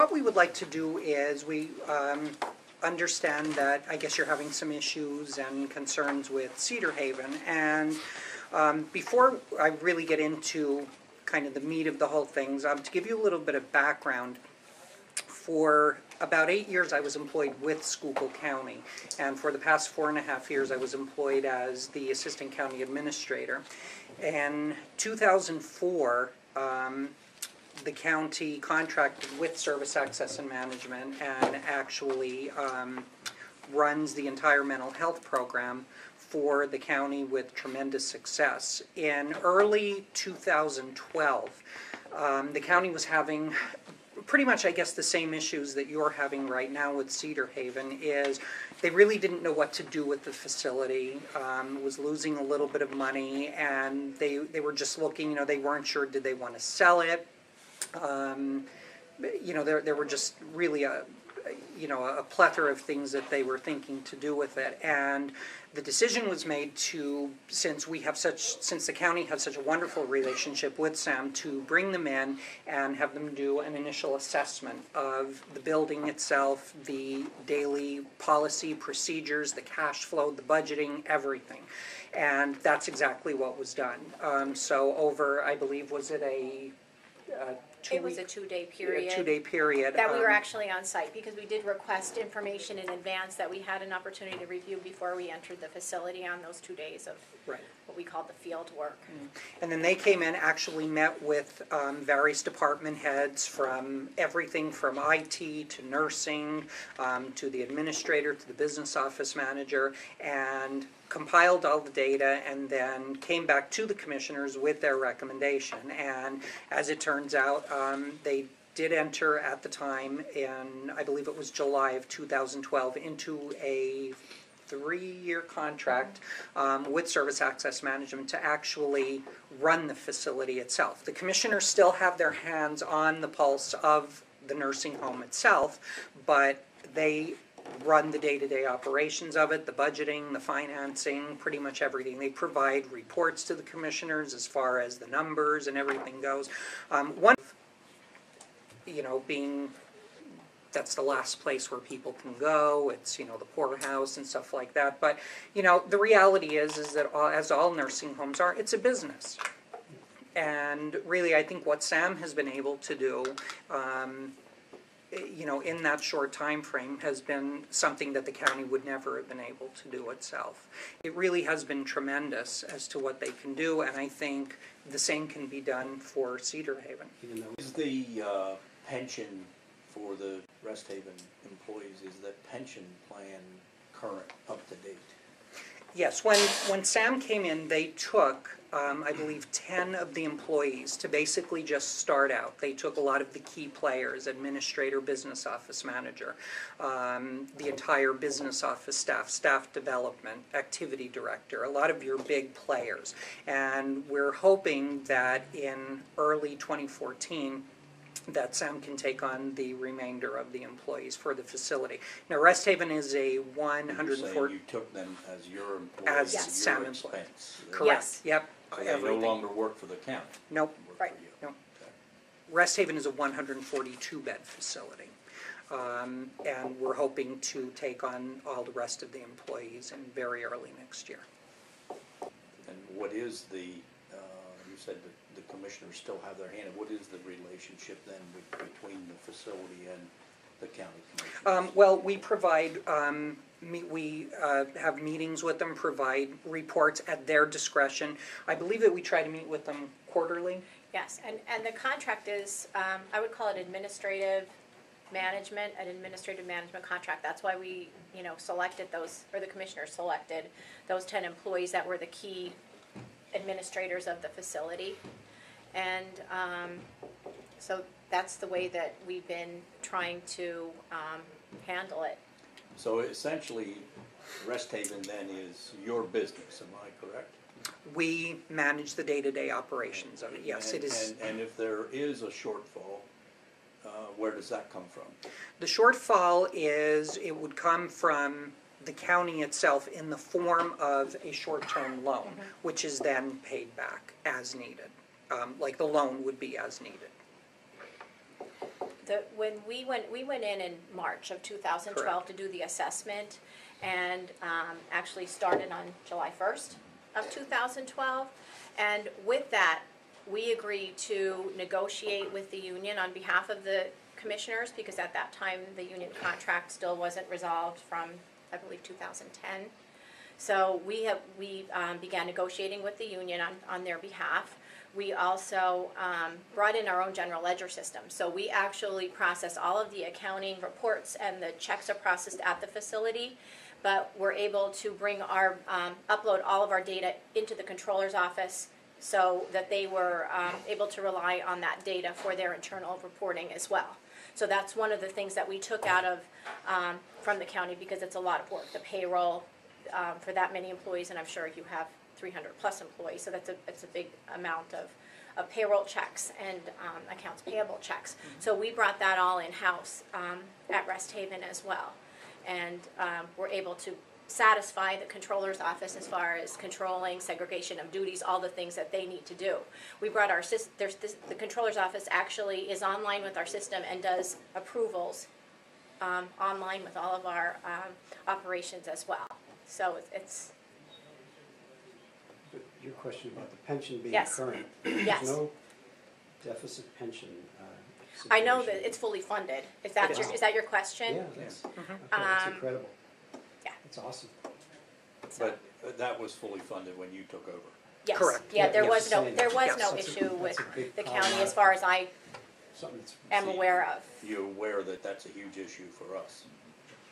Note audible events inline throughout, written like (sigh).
What we would like to do is, we um, understand that, I guess you're having some issues and concerns with Cedar Haven. And um, before I really get into kind of the meat of the whole things, um, to give you a little bit of background, for about eight years, I was employed with Schuylkill County. And for the past four and a half years, I was employed as the Assistant County Administrator. In 2004, um, the county contracted with Service Access and Management and actually um, runs the entire mental health program for the county with tremendous success. In early 2012, um, the county was having pretty much, I guess, the same issues that you're having right now with Cedar Haven is they really didn't know what to do with the facility. Um, was losing a little bit of money, and they they were just looking. You know, they weren't sure did they want to sell it. Um, you know, there there were just really a you know a plethora of things that they were thinking to do with it, and the decision was made to since we have such since the county has such a wonderful relationship with Sam to bring them in and have them do an initial assessment of the building itself, the daily policy procedures, the cash flow, the budgeting, everything. And that's exactly what was done. Um, so over, I believe, was it a, uh two It was a week- two-day a period. Two-day period. That we were um, actually on site, because we did request information in advance that we had an opportunity to review before we entered the facility on those two days of Right. what we called the field work. And then they came in, actually met with um, various department heads from everything from IT to nursing, um, to the administrator, to the business office manager, and compiled all the data and then came back to the commissioners with their recommendation. And as it turns out, um, they did enter at the time in, I believe it was July of 2012, into a three-year contract um, with Service Access Management to actually run the facility itself. The commissioners still have their hands on the pulse of the nursing home itself, but they run the day-to-day operations of it, the budgeting, the financing, pretty much everything. They provide reports to the commissioners as far as the numbers and everything goes. Um, One, you know, being that's the last place where people can go. It's you know the poorhouse and stuff like that. But you know the reality is is that all, as all nursing homes are, it's a business. And really, I think what Sam has been able to do, um, you know, in that short time frame, has been something that the county would never have been able to do itself. It really has been tremendous as to what they can do, and I think the same can be done for Cedar Haven. Is the uh, pension for the Rest Haven employees, is that pension plan current, up to date? Yes, when, when Sam came in, they took, um, I believe, ten of the employees to basically just start out. They took a lot of the key players, administrator, business office manager, um, the entire business office staff, staff development, activity director, a lot of your big players. And we're hoping that in early twenty fourteen, that Sam can take on the remainder of the employees for the facility. Now, Rest Haven is a one You're hundred and saying forty. took them as your As employees Yes. at Sam your employee. expense? Correct, Yes. yep, So they no everything. longer work for the county? Nope, work for Right. you. No. Okay. Rest Haven is a one hundred and forty-two bed facility. Um, and we're hoping to take on all the rest of the employees in very early next year. And what is the, uh, you said that the commissioners still have their hand, in what is the relationship then be- between the facility and the county commissioners? Um, well, we provide, um, me, we, uh, have meetings with them, provide reports at their discretion. I believe that we try to meet with them quarterly. Yes, and, and the contract is, um, I would call it administrative management, an administrative management contract. That's why we, you know, selected those, or the commissioner selected those ten employees that were the key administrators of the facility. And, um, so that's the way that we've been trying to, um, handle it. So essentially, Rest Haven then is your business, am I correct? We manage the day-to-day operations of it, yes, it And- is. And, and if there is a shortfall, uh, where does that come from? The shortfall is, it would come from the county itself in the form of a short-term loan, which is then paid back as needed. Um, like the loan would be as needed. the, when we went, we went in in March of two thousand twelve to do the assessment, and, um, actually started on July first of two thousand twelve. And with that, we agreed to negotiate with the union on behalf of the commissioners, because at that time, the union contract still wasn't resolved from, I believe, two thousand ten. So we have, we um, began negotiating with the union on, on their behalf. We also um, brought in our own general ledger system. So we actually process all of the accounting reports and the checks are processed at the facility. But we're able to bring our, um, upload all of our data into the controller's office so that they were um, able to rely on that data for their internal reporting as well. So that's one of the things that we took out of, um, from the county because it's a lot of work, the payroll, um, for that many employees, and I'm sure you have three hundred plus employees, so that's a, it's a big amount of, of payroll checks and, um, accounts payable checks. So we brought that all in-house, um, at Rest Haven as well. And, um, we're able to satisfy the controller's office as far as controlling segregation of duties, all the things that they need to do. We brought our sys, there's this, the controller's office actually is online with our system and does approvals um, online with all of our um, operations as well. So it's- it's, Your question about the pension being Yes. current. (clears throat) Yes. There's no deficit pension uh, I know that situation. it's fully funded. Is that your, Wow. is that your question? Yeah, that's, okay, that's Um, incredible. yeah. That's awesome. But uh, that was fully funded when you took over. Yes, Correct. yeah, Yeah, there yeah, was no, there was Yes. no That's a- issue with that's a big the problem. county as far as I Something that's. am See, aware of. You're aware that that's a huge issue for us,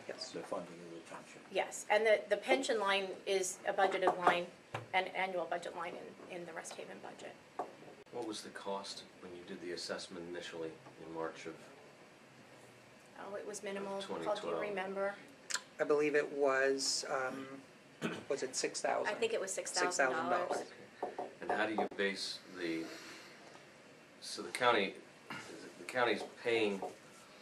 Yes. the funding of the pension. Yes, and the, the pension line is a budgeted line, an annual budget line in, in the Rest Haven budget. What was the cost when you did the assessment initially in March of, Oh, it was minimal. Paul, do you 2012. remember? I believe it was, um, was it six thousand? I think it was six thousand dollars. $6,000. and how do you base the, so the county, the county's paying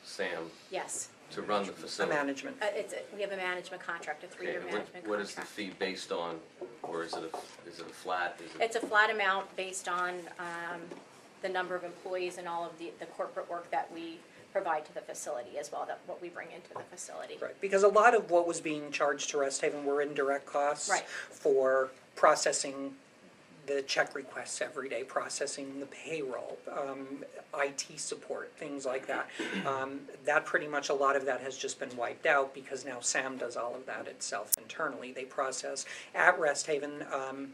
Sam Yes, to run the A facility? management. uh, it's, a- we have a management contract, a Okay, three-year and what- management contract. What is the fee based on, or is it a, is it a flat, is it? It's a flat amount based on, um, the number of employees and all of the, the corporate work that we provide to the facility as well, that, what we bring into the facility. Right, because a lot of what was being charged to Rest Haven were indirect costs. Right. For processing the check requests every day, processing the payroll, um, IT support, things like that. Um, that pretty much, a lot of that has just been wiped out because now Sam does all of that itself internally. They process at Rest Haven, um,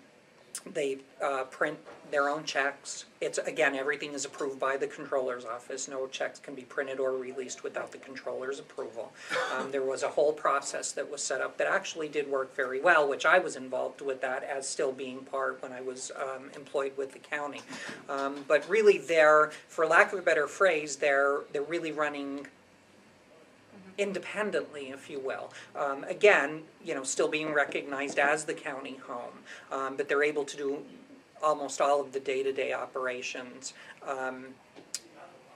they uh, print their own checks. It's, again, everything is approved by the controller's office. No checks can be printed or released without the controller's approval. (laughs) Um, There was a whole process that was set up that actually did work very well, which I was involved with that as still being part when I was um, employed with the county. Um, But really, they're, for lack of a better phrase, they're, they're really running independently, if you will. Um, again, you know, still being recognized as the county home, um, but they're able to do almost all of the day-to-day operations, um,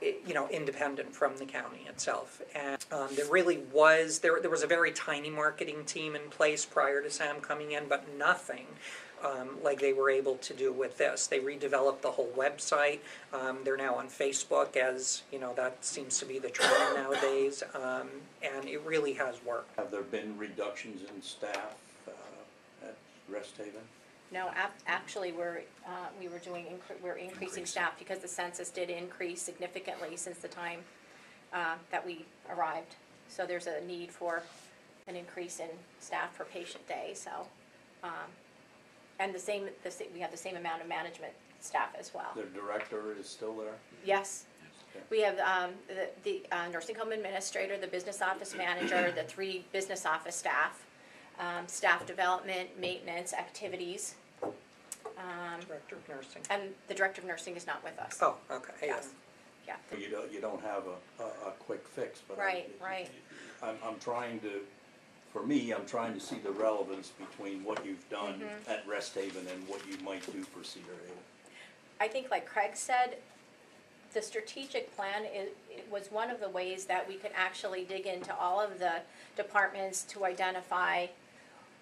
you know, independent from the county itself. And, um, there really was, there, there was a very tiny marketing team in place prior to Sam coming in, but nothing, um, like they were able to do with this. They redeveloped the whole website. Um, they're now on Facebook as, you know, that seems to be the trend nowadays. Um, and it really has worked. Have there been reductions in staff uh, at Rest Haven? No, ac- actually, we're, uh, we were doing, incre- we're increasing staff because the census did increase significantly since the time, uh, that we arrived. So there's a need for an increase in staff per patient day, so, um, and the same, the, sa- we have the same amount of management staff as well. Their director is still there? Yes. We have um, the the uh, nursing home administrator, the business office manager, the three business office staff, um, staff development, maintenance, activities. um, Director of Nursing. And the director of nursing is not with us. Oh, okay. Yes. Yeah, You don't, you don't have a, a, a quick fix, but. I- Right, right. I'm, I'm trying to, for me, I'm trying to see the relevance between what you've done Mm-hmm. at Rest Haven and what you might do for Cedar Haven. I think like Craig said, the strategic plan is, it was one of the ways that we could actually dig into all of the departments to identify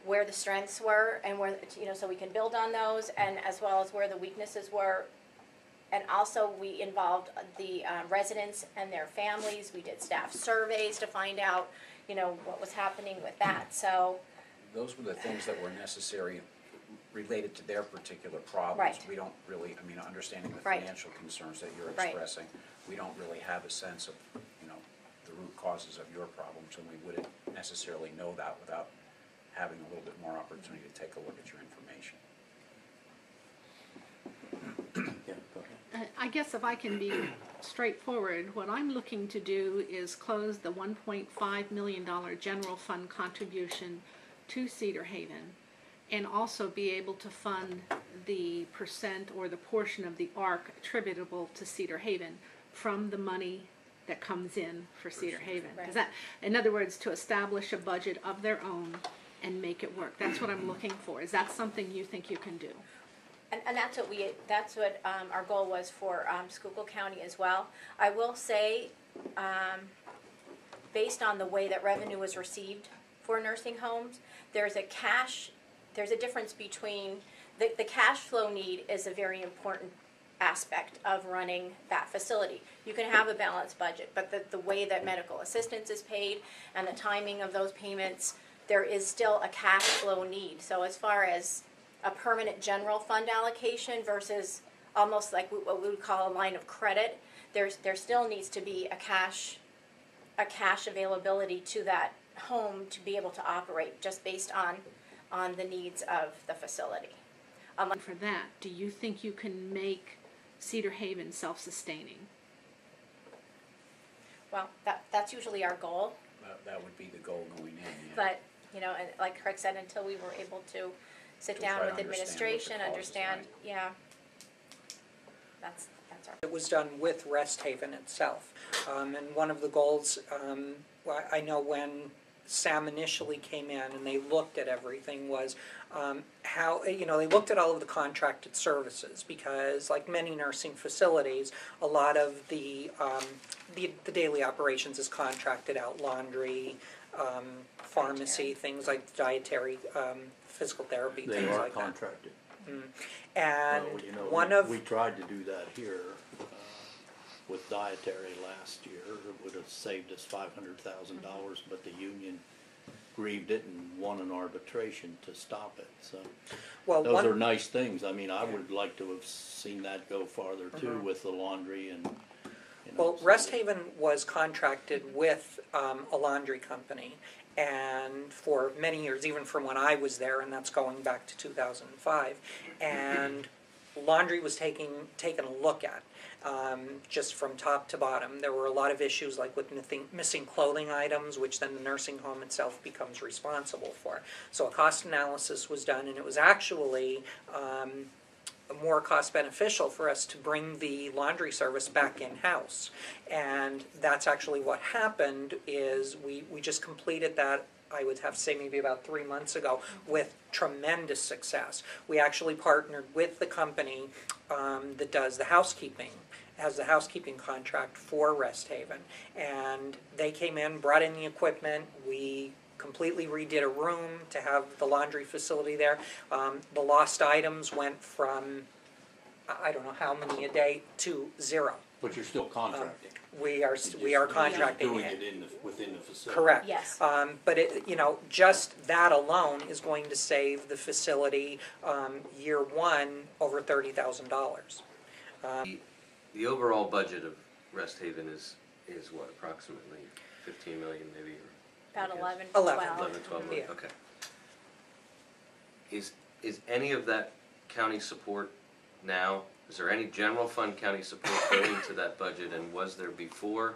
where the strengths were and where, you know, so we can build on those and as well as where the weaknesses were and also we involved the uh, residents and their families. We did staff surveys to find out, you know, what was happening with that, so, Those were the things that were necessary related to their particular problems. Right. We don't really, I mean, understanding the Right. financial concerns that you're Right. expressing, we don't really have a sense of, you know, the root causes of your problems, and we wouldn't necessarily know that without having a little bit more opportunity to take a look at your information. Yeah, go ahead. Uh, I guess if I can be straightforward, what I'm looking to do is close the one point five million dollar general fund contribution to Cedar Haven and also be able to fund the percent or the portion of the ARC attributable to Cedar Haven from the money that comes in for Cedar Haven. Right. Does that, in other words, to establish a budget of their own and make it work. That's what I'm looking for. Is that something you think you can do? and, and that's what we, that's what, um, our goal was for, um, Schuylkill County as well. I will say, um, based on the way that revenue was received for nursing homes, there's a cash, there's a difference between, the, the cash flow need is a very important aspect of running that facility. You can have a balanced budget, but the, the way that medical assistance is paid and the timing of those payments, there is still a cash flow need. So as far as a permanent general fund allocation versus almost like what we would call a line of credit, there's, there still needs to be a cash, a cash availability to that home to be able to operate, just based on, on the needs of the facility. And for that, do you think you can make Cedar Haven self-sustaining? Well, that, that's usually our goal, That, that would be the goal going in, yeah. but, you know, and like Craig said, until we were able to sit To down try with to understand what the administration, cause is, understand, right. yeah. That's, that's our. It was done with Rest Haven itself. Um, and one of the goals, um, well, I know when Sam initially came in and they looked at everything was, um, how, you know, they looked at all of the contracted services because like many nursing facilities, a lot of the, um, the, the daily operations is contracted out, laundry, um, pharmacy, things like dietary, um, physical therapy, They things are like that. contracted. And Well, you know, one we- of. We tried to do that here, uh, with dietary last year, it would have saved us five hundred thousand dollars, but the union grieved it and won an arbitration to stop it, so. Well, Those one- are nice things, I mean, I would like to have seen that go farther too with the laundry and, you know. Well, so Rest Haven was contracted with um, a laundry company, and for many years, even from when I was there, and that's going back to 2005, and laundry was taking taken a look at, um, just from top to bottom. There were a lot of issues like with missing, missing clothing items, which then the nursing home itself becomes responsible for. So a cost analysis was done, and it was actually. Um, more cost beneficial for us to bring the laundry service back in-house. And that's actually what happened is we, we just completed that, I would have to say maybe about three months ago, with tremendous success. We actually partnered with the company um, that does the housekeeping, has the housekeeping contract for Rest Haven. And they came in, brought in the equipment, we completely redid a room to have the laundry facility there. Um, the lost items went from, I I don't know how many a day, to zero. But you're still contracting. We are, st- we are You're just contracting Doing it. it in the, within the facility. Correct. Yes. Um, but it, you know, just that alone is going to save the facility, um, year one, over thirty thousand dollars. The- The overall budget of Rest Haven is, is what, approximately fifteen million maybe? or- About I guess? eleven to twelve. Eleven. Eleven, twelve million, Yeah. okay. Is, is any of that county support now? Is there any general fund county support going to that budget, and was there before?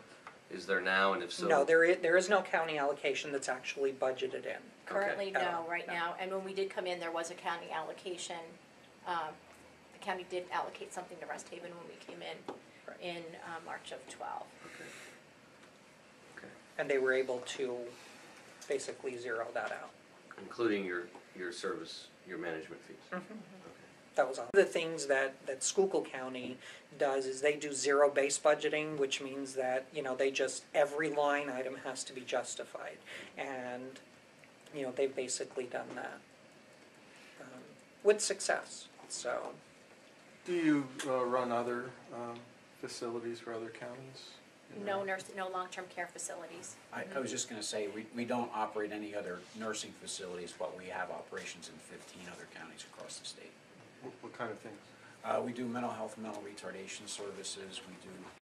Is there now, and if so? No, there is, there is no county allocation that's actually budgeted in. Currently, Okay. no, right No. now, and when we did come in, there was a county allocation, um, the county did allocate something to Rest Haven when we came in, in, uh, March of twelve. Okay. Okay, And they were able to basically zero that out. including your, your service, your management fees? Mhm. Okay. That was all. The things that, that Schuylkill County does is they do zero-based budgeting, which means that, you know, they just, every line item has to be justified. And, you know, they've basically done that, um, with success, so. Do you uh, run other um, facilities for other counties? No nurse, no long-term care facilities. I, I was just gonna say, we, we don't operate any other nursing facilities, but we have operations in fifteen other counties across the state. What, what kind of things? Uh, we do mental health, mental retardation services, we do